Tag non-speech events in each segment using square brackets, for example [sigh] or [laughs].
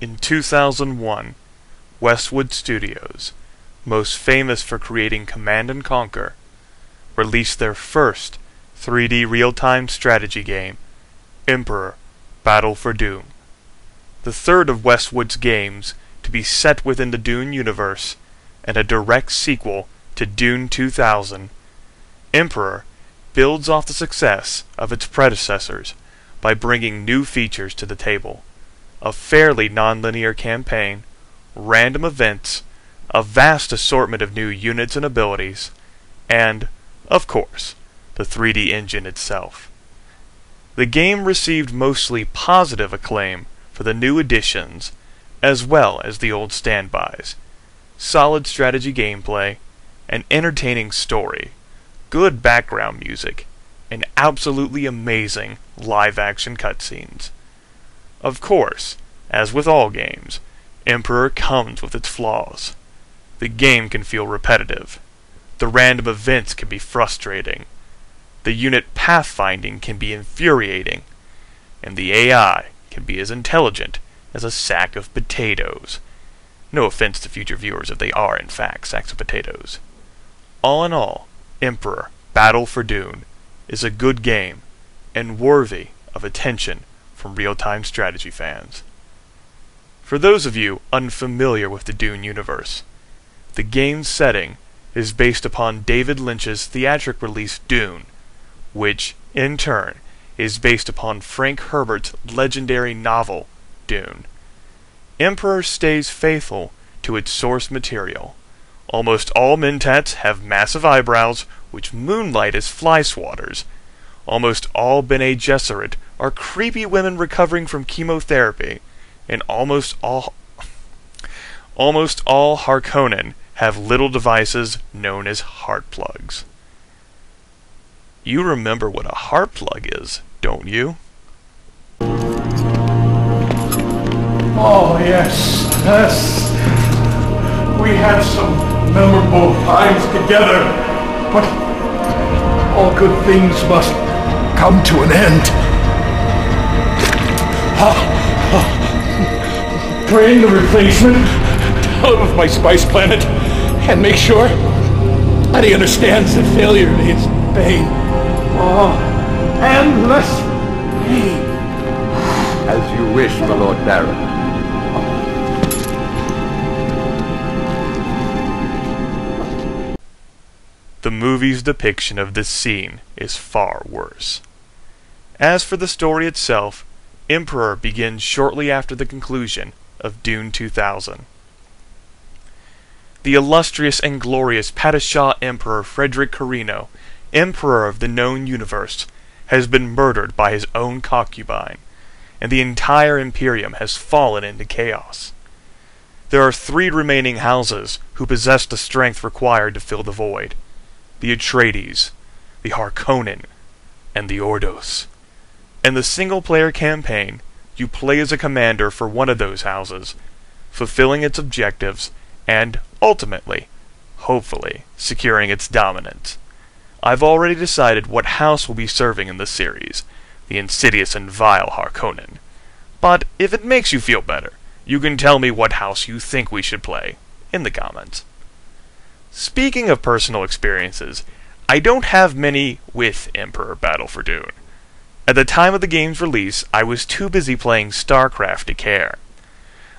In 2001, Westwood Studios, most famous for creating Command and Conquer, released their first 3D real-time strategy game, Emperor Battle for Dune. The third of Westwood's games to be set within the Dune universe and a direct sequel to Dune 2000, Emperor builds off the success of its predecessors by bringing new features to the table. A fairly nonlinear campaign, random events, a vast assortment of new units and abilities, and, of course, the 3D engine itself. The game received mostly positive acclaim for the new additions, as well as the old standbys. Solid strategy gameplay, an entertaining story, good background music, and absolutely amazing live action cutscenes. Of course, as with all games, Emperor comes with its flaws. The game can feel repetitive. The random events can be frustrating. The unit pathfinding can be infuriating. And the AI can be as intelligent as a sack of potatoes. No offense to future viewers if they are, in fact, sacks of potatoes. All in all, Emperor Battle for Dune is a good game and worthy of attention from real-time strategy fans. For those of you unfamiliar with the Dune universe, the game's setting is based upon David Lynch's theatric release Dune, which, in turn, is based upon Frank Herbert's legendary novel Dune. Emperor stays faithful to its source material. Almost all Mentats have massive eyebrows which moonlight as fly swatters. Almost all Bene Gesserit are creepy women recovering from chemotherapy, and almost all almost all Harkonnen have little devices known as heart plugs. You remember what a heart plug is, don't you? Oh, yes, yes. We had some memorable times together, but all good things must come to an end. Bring the replacement out of my spice planet and make sure that he understands that failure means pain. Ah, oh, endless pain. As you wish, my Lord Baron. The movie's depiction of this scene is far worse. As for the story itself, Emperor begins shortly after the conclusion of Dune 2000. The illustrious and glorious Padishah Emperor Frederick Corrino, Emperor of the known universe, has been murdered by his own concubine, and the entire Imperium has fallen into chaos. There are three remaining houses who possess the strength required to fill the void the Atreides, the Harkonnen, and the Ordos. In the single-player campaign, you play as a commander for one of those houses, fulfilling its objectives and, ultimately, hopefully, securing its dominance. I've already decided what house will be serving in the series, the insidious and vile Harkonnen. But if it makes you feel better, you can tell me what house you think we should play in the comments. Speaking of personal experiences, I don't have many with Emperor Battle for Dune. At the time of the game's release, I was too busy playing StarCraft to care.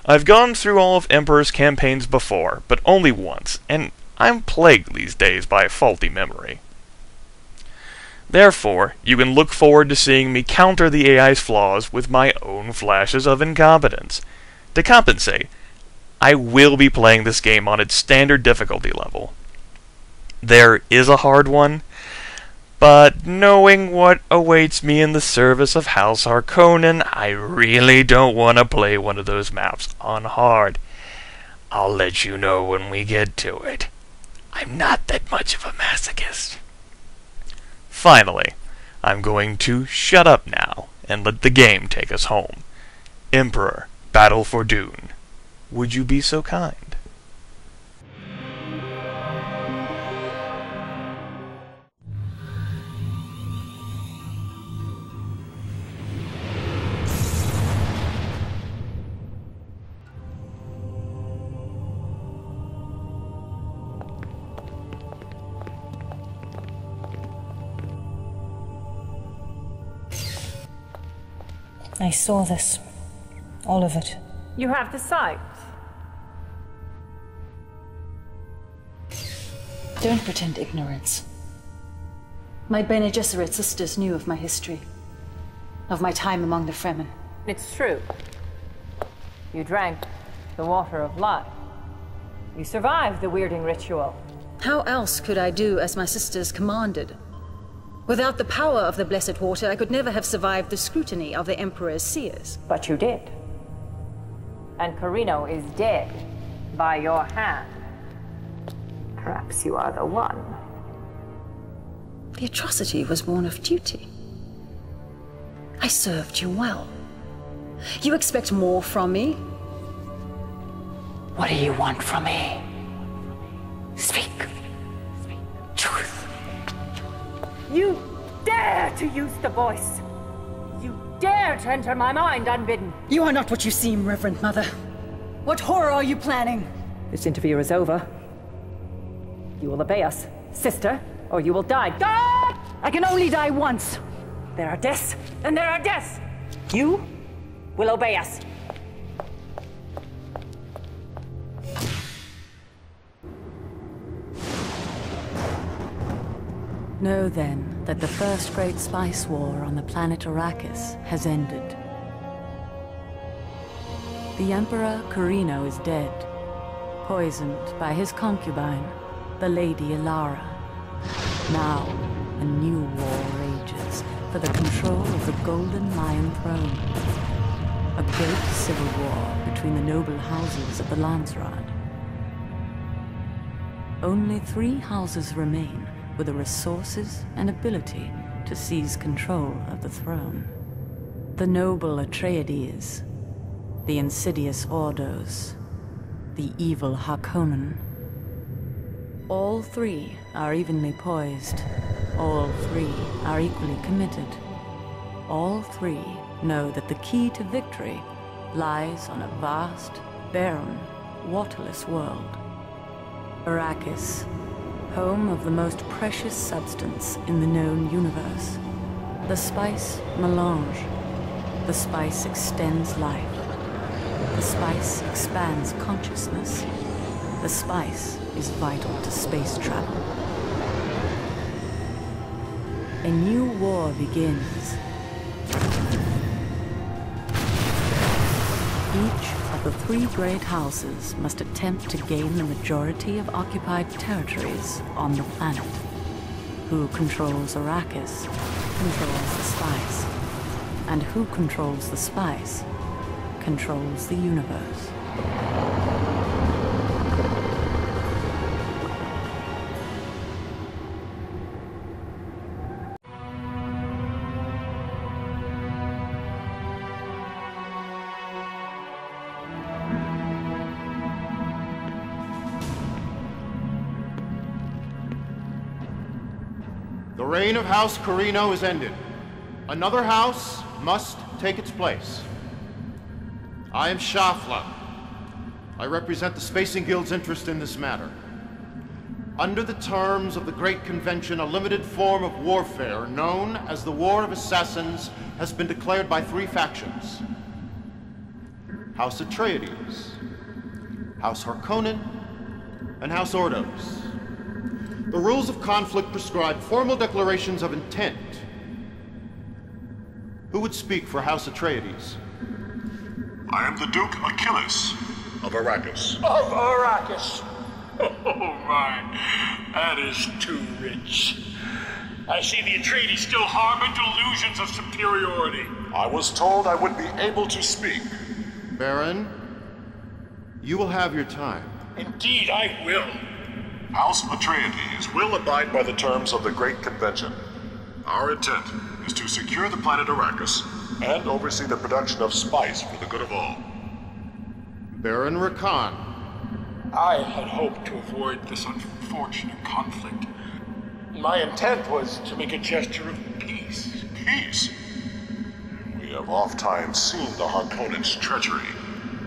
I've gone through all of Emperor's campaigns before, but only once, and I'm plagued these days by faulty memory. Therefore, you can look forward to seeing me counter the AI's flaws with my own flashes of incompetence. To compensate, I will be playing this game on its standard difficulty level. There is a hard one, but knowing what awaits me in the service of House Harkonnen, I really don't want to play one of those maps on hard. I'll let you know when we get to it. I'm not that much of a masochist. Finally, I'm going to shut up now and let the game take us home. Emperor, Battle for Dune. Would you be so kind? I saw this. All of it. You have the sight. Don't pretend ignorance. My Bene Gesserit sisters knew of my history, of my time among the Fremen. It's true. You drank the water of life. You survived the weirding ritual. How else could I do as my sisters commanded? Without the power of the blessed water, I could never have survived the scrutiny of the Emperor's seers. But you did. And Corrino is dead by your hand. Perhaps you are the one. The atrocity was born of duty. I served you well. You expect more from me? What do you want from me? You dare to use the voice! You dare to enter my mind unbidden! You are not what you seem, Reverend Mother. What horror are you planning? This interview is over. You will obey us, sister, or you will die. Die! I can only die once. There are deaths, and there are deaths! You will obey us. Know then that the first great spice war on the planet Arrakis has ended. The Emperor Corrino is dead, poisoned by his concubine, the Lady Elara. Now, a new war rages for the control of the Golden Lion Throne. A great civil war between the noble houses of the Landsraad. Only three houses remain with the resources and ability to seize control of the throne. The noble Atreides, the insidious Ordos, the evil Harkonnen. All three are evenly poised. All three are equally committed. All three know that the key to victory lies on a vast, barren, waterless world. Arrakis, home of the most precious substance in the known universe. The spice melange. The spice extends life. The spice expands consciousness. The spice is vital to space travel. A new war begins. Each the three great houses must attempt to gain the majority of occupied territories on the planet. Who controls Arrakis controls the spice. And who controls the spice controls the universe. Reign of House Corrino is ended. Another house must take its place. I am Shafla. I represent the Spacing Guild's interest in this matter. Under the terms of the Great Convention, a limited form of warfare known as the War of Assassins has been declared by three factions. House Atreides, House Harkonnen, and House Ordos. The rules of conflict prescribe formal declarations of intent. Who would speak for House Atreides? I am the Duke Achillus of Arrakis. Of Arrakis. [laughs] Oh my, that is too rich. I see the Atreides still harbor delusions of superiority. I was told I would be able to speak. Baron, you will have your time. Indeed, I will. House Atreides will abide by the terms of the Great Convention. Our intent is to secure the planet Arrakis and oversee the production of spice for the good of all. Baron Rakan, I had hoped to avoid this unfortunate conflict. My intent was to make a gesture of peace. Peace. We have oft-times seen the Harkonnen's treachery.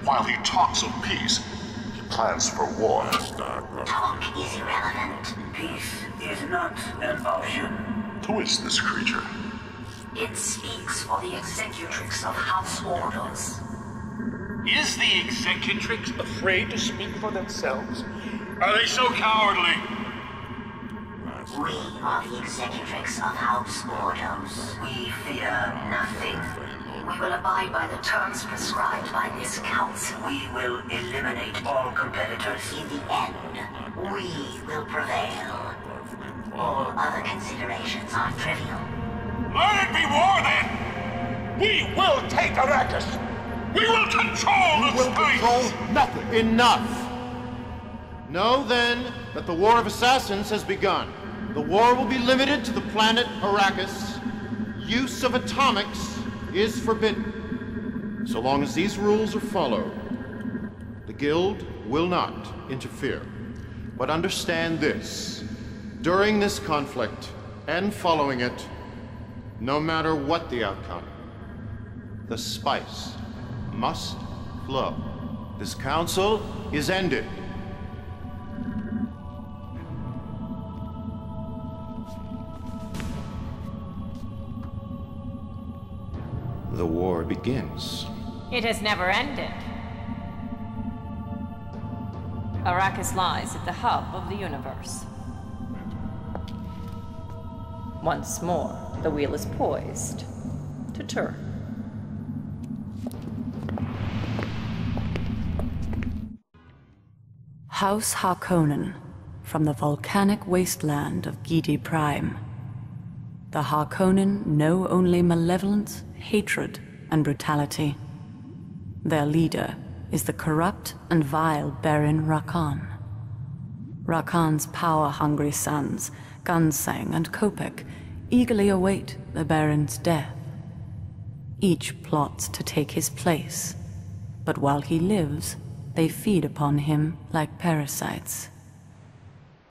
While he talks of peace, he plans for war. Talk is irrelevant. Peace is not an option. Who is this creature? It speaks for the executrix of House Ordos. Is the executrix afraid to speak for themselves? Are they so cowardly? We are the executrix of House Ordos. We fear nothing. We will abide by the terms prescribed by this council. We will eliminate all competitors. In the end, we will prevail. All other considerations are trivial. Let it be war then! We will take Arrakis! We will control You the will space! control nothing. Enough! Know then that the War of Assassins has begun. The war will be limited to the planet Arrakis. Use of atomics is forbidden. So long as these rules are followed, the Guild will not interfere. But understand this. During this conflict, and following it, no matter what the outcome, the spice must flow. This council is ended. The war begins. It has never ended. Arrakis lies at the hub of the universe. Once more, the wheel is poised to turn. House Harkonnen, from the volcanic wasteland of Geidi Prime. The Harkonnen know only malevolence, hatred, and brutality. Their leader is the corrupt and vile Baron Rakan. Rakan's power-hungry sons, Gunseng and Copec, eagerly await the Baron's death. Each plots to take his place, but while he lives, they feed upon him like parasites.